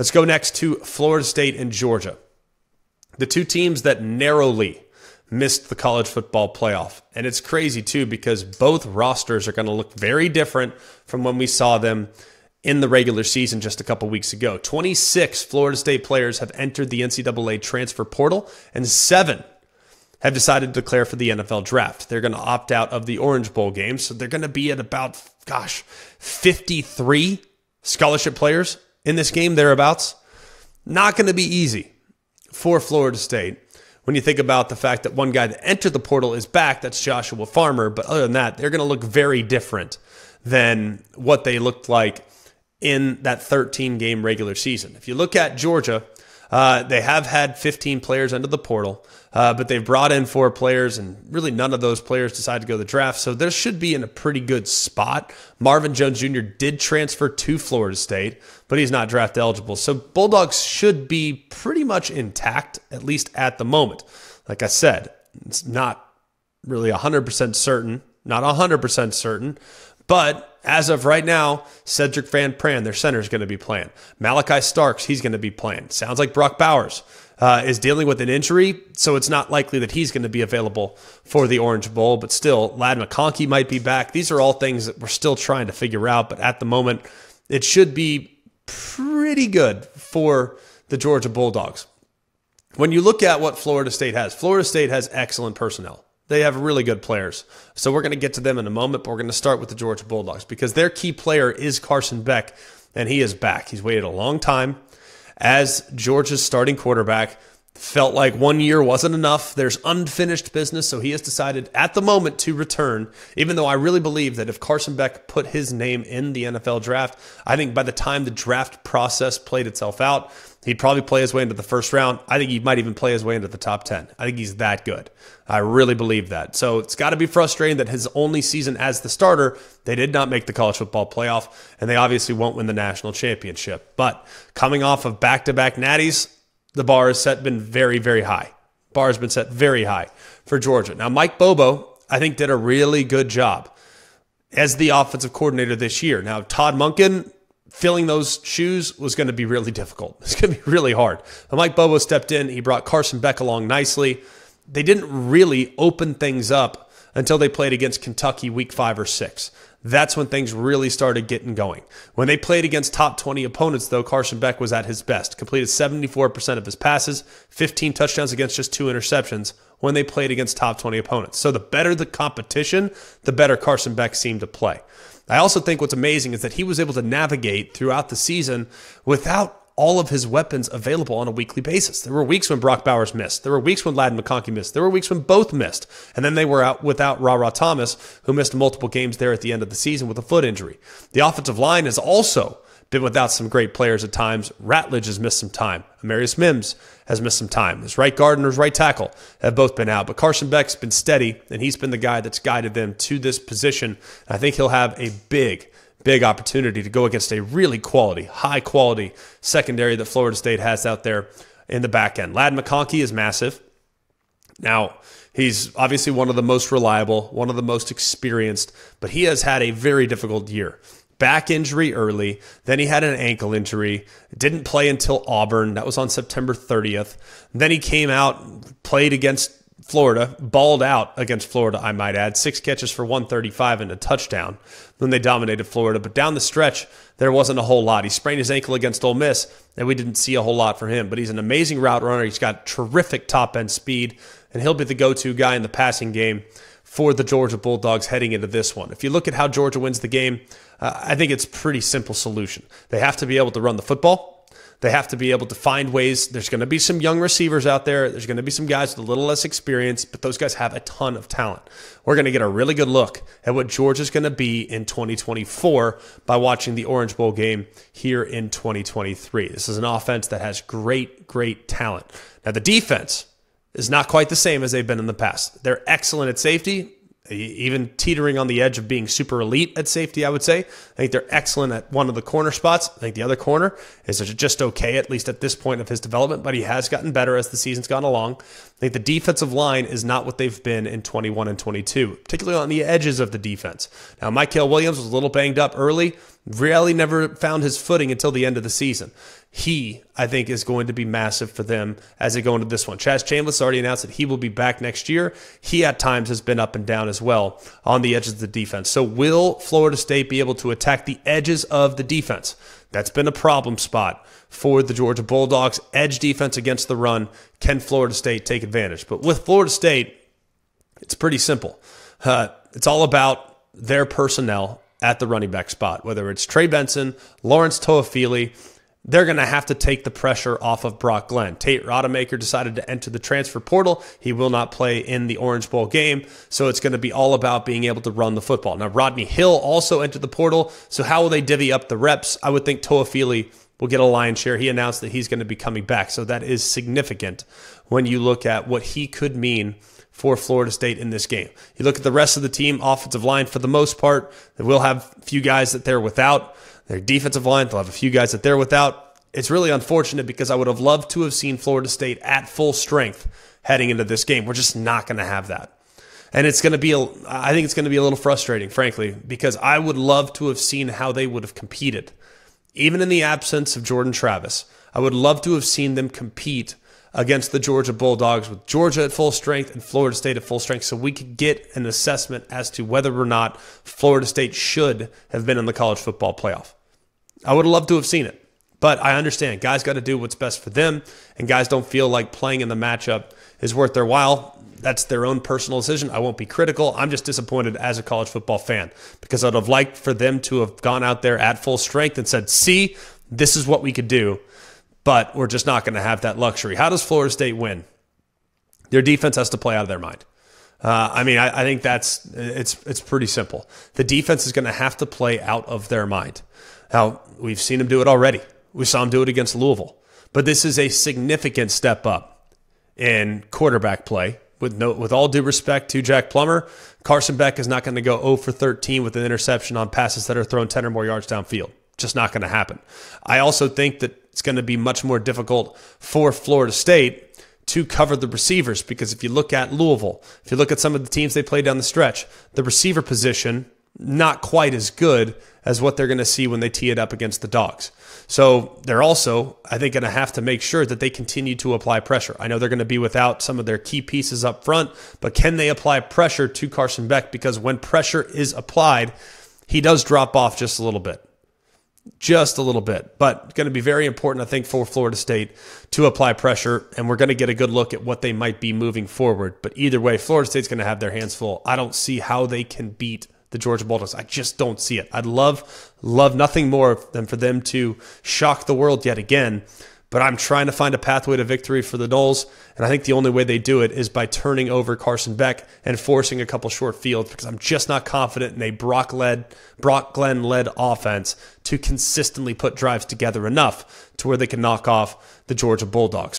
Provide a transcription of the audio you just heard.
Let's go next to Florida State and Georgia. The two teams that narrowly missed the college football playoff. And it's crazy too because both rosters are going to look very different from when we saw them in the regular season just a couple weeks ago. 26 Florida State players have entered the NCAA transfer portal, and seven have decided to declare for the NFL draft. They're going to opt out of the Orange Bowl game. So they're going to be at about, gosh, 53 scholarship players in this game, thereabouts. Not going to be easy for Florida State when you think about the fact that one guy that entered the portal is back, that's Joshua Farmer. But other than that, they're going to look very different than what they looked like in that 13 game regular season. If you look at Georgia, uh, they have had 15 players enter the portal, uh, but they've brought in four players, and really none of those players decided to go to the draft. So there should be in a pretty good spot. Marvin Jones Jr. did transfer to Florida State, but he's not draft eligible. So Bulldogs should be pretty much intact, at least at the moment. Like I said, it's not really 100% certain, not 100% certain, but as of right now, Sedrick Van Pran, their center, is going to be playing. Malaki Starks, he's going to be playing. Sounds like Brock Bowers uh, is dealing with an injury, so it's not likely that he's going to be available for the Orange Bowl. But still, Ladd McConkey might be back. These are all things that we're still trying to figure out. But at the moment, it should be pretty good for the Georgia Bulldogs. When you look at what Florida State has, Florida State has excellent personnel. They have really good players. So we're going to get to them in a moment, but we're going to start with the Georgia Bulldogs because their key player is Carson Beck, and he is back. He's waited a long time as Georgia's starting quarterback. Felt like one year wasn't enough. There's unfinished business, so he has decided at the moment to return. Even though I really believe that if Carson Beck put his name in the NFL draft, I think by the time the draft process played itself out, He'd probably play his way into the first round. I think he might even play his way into the top 10. I think he's that good. I really believe that. So it's got to be frustrating that his only season as the starter, they did not make the college football playoff, and they obviously won't win the national championship. But coming off of back to back natties, the bar has set been very, very high. Bar has been set very high for Georgia. Now, Mike Bobo, I think, did a really good job as the offensive coordinator this year. Now, Todd Monken, filling those shoes was going to be really difficult. It's going to be really hard. But Mike Bobo stepped in. He brought Carson Beck along nicely. They didn't really open things up until they played against Kentucky week five or six. That's when things really started getting going. When they played against top 20 opponents, though, Carson Beck was at his best. Completed 74% of his passes, 15 touchdowns against just two interceptions when they played against top 20 opponents. So the better the competition, the better Carson Beck seemed to play. I also think what's amazing is that he was able to navigate throughout the season without all of his weapons available on a weekly basis. There were weeks when Brock Bowers missed. There were weeks when Ladd McConkey missed. There were weeks when both missed. And then they were out without RaRa Thomas, who missed multiple games there at the end of the season with a foot injury. The offensive line is also been without some great players at times. Ratledge has missed some time. Amarius Mims has missed some time. His right guard and his right tackle have both been out. But Carson Beck's been steady, and he's been the guy that's guided them to this position. I think he'll have a big, big opportunity to go against a really quality, high quality secondary that Florida State has out there in the back end. Ladd McConkey is massive. Now, he's obviously one of the most reliable, one of the most experienced, but he has had a very difficult year back injury early. Then he had an ankle injury. Didn't play until Auburn. That was on September 30th. Then he came out, played against Florida, balled out against Florida, I might add. Six catches for 135 and a touchdown Then they dominated Florida. But down the stretch, there wasn't a whole lot. He sprained his ankle against Ole Miss, and we didn't see a whole lot for him. But he's an amazing route runner. He's got terrific top end speed, and he'll be the go to guy in the passing game for the Georgia Bulldogs heading into this one. If you look at how Georgia wins the game, uh, I think it's pretty simple solution. They have to be able to run the football. They have to be able to find ways. There's going to be some young receivers out there. There's going to be some guys with a little less experience, but those guys have a ton of talent. We're going to get a really good look at what Georgia's going to be in 2024 by watching the Orange Bowl game here in 2023. This is an offense that has great, great talent. Now, the defense, is not quite the same as they've been in the past. They're excellent at safety, even teetering on the edge of being super elite at safety, I would say. I think they're excellent at one of the corner spots. I think the other corner is just okay, at least at this point of his development, but he has gotten better as the season's gone along. I think the defensive line is not what they've been in 21 and 22, particularly on the edges of the defense. Now, Mykel Williams was a little banged up early. Really never found his footing until the end of the season. He, I think, is going to be massive for them as they go into this one. Chaz Chambliss already announced that he will be back next year. He, at times, has been up and down as well on the edges of the defense. So, will Florida State be able to attack the edges of the defense? That's been a problem spot for the Georgia Bulldogs. Edge defense against the run. Can Florida State take advantage? But with Florida State, it's pretty simple. Uh, it's all about their personnel at the running back spot, whether it's Trey Benson, Lawrence Toafili, they're going to have to take the pressure off of Brock Glenn. Tate Rodemaker decided to enter the transfer portal. He will not play in the Orange Bowl game, so it's going to be all about being able to run the football. Now, Rodney Hill also entered the portal, so how will they divvy up the reps? I would think Toafili will get a lion's share. He announced that he's going to be coming back, so that is significant when you look at what he could mean for Florida State in this game. You look at the rest of the team, offensive line for the most part, they will have a few guys that they're without. Their defensive line, they'll have a few guys that they're without. It's really unfortunate because I would have loved to have seen Florida State at full strength heading into this game. We're just not going to have that. And it's going to be, a, I think it's going to be a little frustrating, frankly, because I would love to have seen how they would have competed. Even in the absence of Jordan Travis, I would love to have seen them compete against the Georgia Bulldogs with Georgia at full strength and Florida State at full strength so we could get an assessment as to whether or not Florida State should have been in the college football playoff. I would have loved to have seen it. But I understand guys got to do what's best for them, and guys don't feel like playing in the matchup is worth their while. That's their own personal decision. I won't be critical. I'm just disappointed as a college football fan because I'd have liked for them to have gone out there at full strength and said, see, this is what we could do but we're just not going to have that luxury. How does Florida State win? Their defense has to play out of their mind. Uh, I mean, I, I, think that's it's it's pretty simple. The defense is going to have to play out of their mind. Now we've seen them do it already. We saw them do it against Louisville, but this is a significant step up in quarterback play. With no, with all due respect to Jack Plummer, Carson Beck is not going to go 0 for 13 with an interception on passes that are thrown 10 or more yards downfield. Just not going to happen. I also think that it's going to be much more difficult for Florida State to cover the receivers because if you look at Louisville, if you look at some of the teams they play down the stretch, the receiver position not quite as good as what they're going to see when they tee it up against the dogs. So they're also, I think, going to have to make sure that they continue to apply pressure. I know they're going to be without some of their key pieces up front, but can they apply pressure to Carson Beck? Because when pressure is applied, he does drop off just a little bit just a little bit, but going to be very important, I think, for Florida State to apply pressure. And we're going to get a good look at what they might be moving forward. But either way, Florida State's going to have their hands full. I don't see how they can beat the Georgia Bulldogs. I just don't see it. I'd love, love nothing more than for them to shock the world yet again but I'm trying to find a pathway to victory for the Noles. And I think the only way they do it is by turning over Carson Beck and forcing a couple short fields because I'm just not confident in a Brock led Brock Glenn led offense to consistently put drives together enough to where they can knock off the Georgia Bulldogs.